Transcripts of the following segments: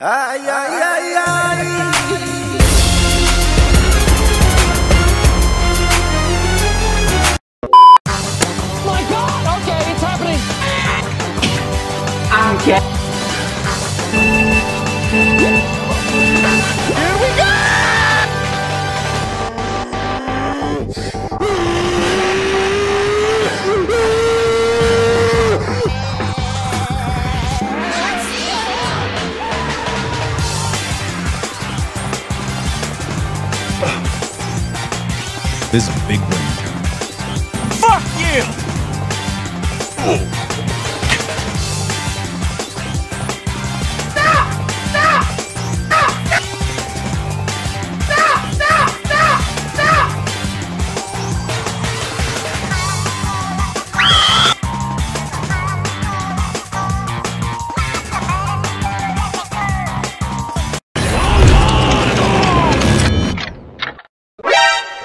Ay, ay, ay, ay. This is a big win, Fuck you! Ooh.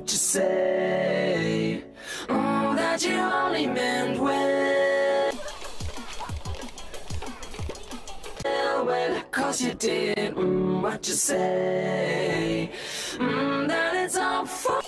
what you say. Oh, that you only meant well. Well, cause you did mm, what you say. Mm, that it's all for.